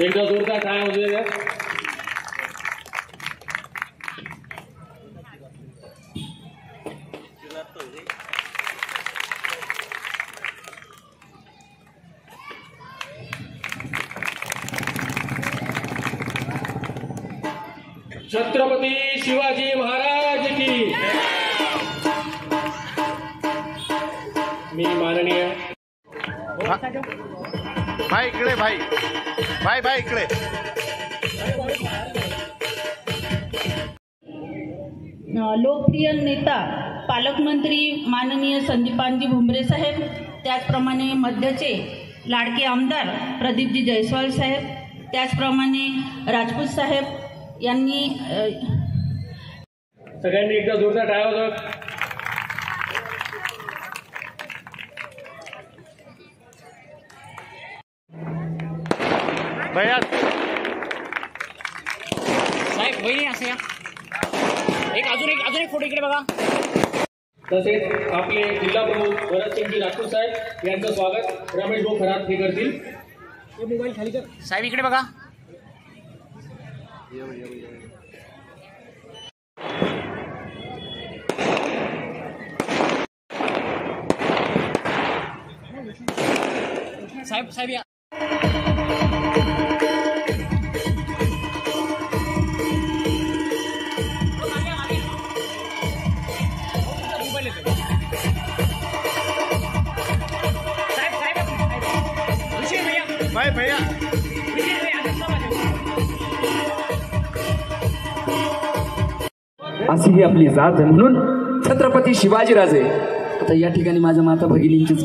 एकदा जोरदार टाळ्या वाजवल्या जात. छत्रपती शिवाजी महाराज की मी माननीय भाई इकडे भाई. भाई भाई इकडे. लोकप्रिय नेता पालकमंत्री माननीय संदीपानजी भुमरे साहेब त्याचप्रमाणे मध्यचे लाडके आमदार प्रदीपजी जयस्वाल साहेब त्याचप्रमाणे राजपूत साहेब यांनी सगळ्यांनी एकदा जोरदार टाळ्या भैया। साहेब वहिनी असं या एक अजून एक अजून एक फ़ोटो इकडे बघा। तसेच आपले जिल्हा प्रमुख भरतसिंगजी राठोड साहेब यांचं स्वागत रमेश भाऊ खरात हे करतील. साहेब इकडे बघा. साहेब साहेब या. भाई भैया. अशी ही आपली जात म्हणून छत्रपती शिवाजीराजे. आता या ठिकाणी माझ्या माता भगिनींचीच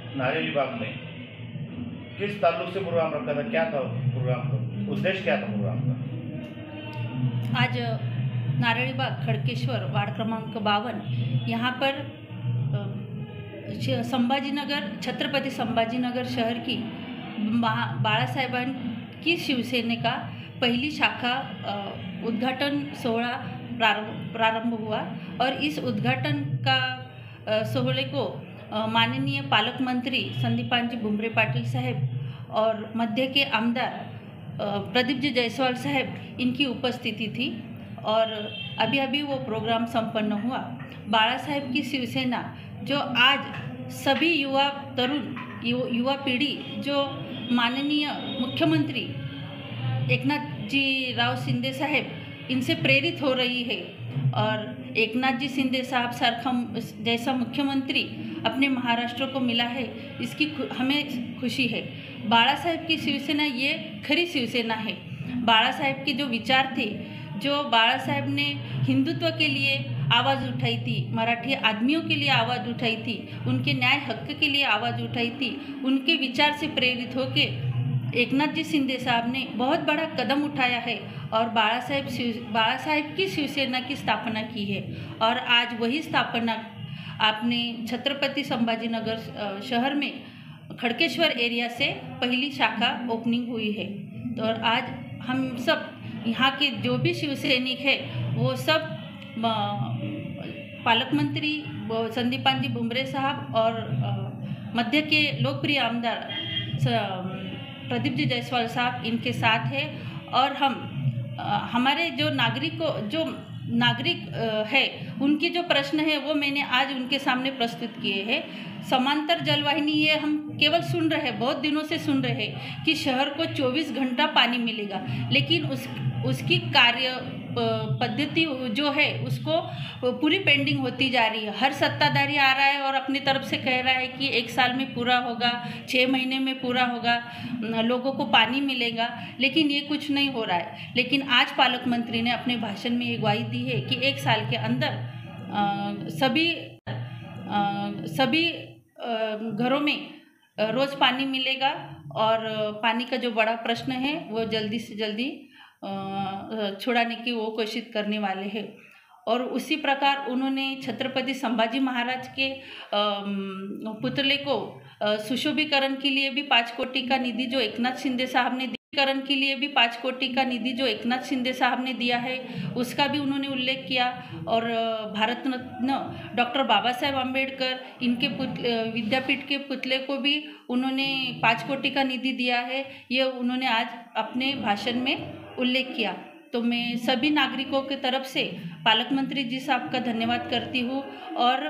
नारेली बाग में किस ताल्लुक से प्रोग्राम रखा था? क्या था प्रोग्राम का? उद्देश्य क्या था प्रोग्राम का? आज नारळीबाग खडकेश्वर, वार्ड क्रमांक बावन. यहाँ पर संभाजीनगर, छत्रपति संभाजीनगर शहर की बा- बाळा साहेबां की शिवसेने का पहली शाखा उद्घाटन सोहरा प्रारंभ हुआ. और इस उद्घाटन का सोहळे को माननीय पालक मंत्री संदीपान जी भुमरे पाटिल साहेब और मध्य के आमदार प्रदीप जी जायसवाल साहब इनकी उपस्थिति थी और अभी अभी वो प्रोग्राम संपन्न हुआ। बाला साहेब की शिवसेना जो आज सभी युवा तरुण यु, युवा पीढ़ी जो माननीय मुख्यमंत्री एकनाथ जी राव शिंदे साहेब इनसे प्रेरित हो रही है और एकनाथ जी शिंदे साहब सारखा जैसा मुख्यमंत्री अपने महाराष्ट्र को मिला है, इसकी हमें खुशी है। बाड़ा साहेब की शिवसेना ये खरी शिवसेना है। बाड़ा साहेब के जो विचार थे, जो बाड़ा साहेब ने हिंदुत्व के लिए आवाज़ उठाई थी, मराठी आदमियों के लिए आवाज़ उठाई थी, उनके न्याय हक के लिए आवाज़ उठाई थी, उनके विचार से प्रेरित होकर एकनाथ जी शिंदे साहब ने बहुत बड़ा कदम उठाया है और बाड़ा साहेब शिव, बाड़ा साहेब की शिवसेना की स्थापना की है। और आज वही स्थापना आपने छत्रपति संभाजीनगर अ, शहर में खड़केश्वर एरिया से पहली शाखा ओपनिंग हुई है। तो आज हम सब यहाँ के जो भी शिव सैनिक है वो सब पालक मंत्री संदीपान जी बुमरे साहब और मध्य के लोकप्रिय आमदार प्रदीप जी जायसवाल साहब इनके साथ है। और हम हमारे जो नागरिकों जो नागरिक है, उनके जो प्रश्न है, वो मैंने आज उनके सामने प्रस्तुत किए हैं। समांतर जलवाहिनी, ये हम केवल सुन रहे हैं, बहुत दिनों से सुन रहे हैं कि शहर को 24 घंटा पानी मिलेगा, लेकिन उस, उसकी कार्य पद्धति जो है, उसको पूरी पेंडिंग होती जा रही है। हर सत्ताधारी आ रहा है और अपनी तरफ़ से कह रहा है कि एक साल में पूरा होगा छः महीने में पूरा होगा, लोगों को पानी मिलेगा, लेकिन ये कुछ नहीं हो रहा है। लेकिन आज पालक मंत्री ने अपने भाषण में ये ग्वाही दी है कि एक साल के अंदर सभी सभी घरों में रोज़ पानी मिलेगा और पानी का जो बड़ा प्रश्न है, वो जल्दी से जल्दी छुड़ाने की वो कोशिश करने वाले हैं। और उसी प्रकार उन्होंने छत्रपति संभाजी महाराज के पुतले को सुशोभीकरण के लिए भी पाँच कोटि का निधि जो एकनाथ शिंदे साहब ने करण के लिए भी पाँच कोटि का निधि जो एकनाथ शिंदे साहब ने दिया है, उसका भी उन्होंने उल्लेख किया। और भारत रत्न डॉक्टर बाबा साहेब अंबेडकर इनके विद्यापीठ के पुतले को भी उन्होंने पाँच कोटि का निधि दिया है। ये उन्होंने आज अपने भाषण में उल्लेख किया। तो मैं सभी नागरिकों की तरफ़ से पालक मंत्री जी साहब का धन्यवाद करती हूँ और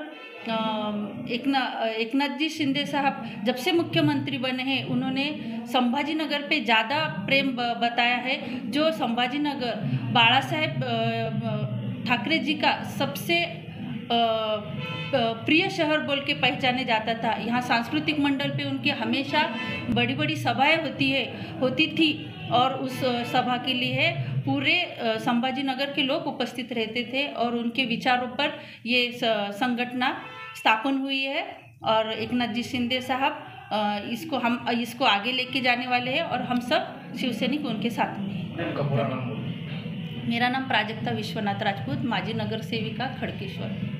एक ना एकनाथ जी शिंदे साहब जब से मुख्यमंत्री बने हैं, उन्होंने संभाजी नगर पे ज़्यादा प्रेम बताया है, जो संभाजी नगर बाला साहेब ठाकरे जी का सबसे प्रिय शहर बोल के पहचाने जाता था। यहाँ सांस्कृतिक मंडल पे उनकी हमेशा बड़ी बड़ी सभाएँ होती है, होती थी। और उस सभा के लिए पूरे संभाजी नगर के लोग उपस्थित रहते थे और उनके विचारों पर ये संगठना स्थापन हुई है। और एकनाथ जी शिंदे साहब इसको हम इसको आगे लेके जाने वाले हैं और हम सब शिवसैनिक उनके साथ में हैं। मेरा नाम प्राजक्ता विश्वनाथ राजपूत माजी नगर सेविका खड़केश्वर।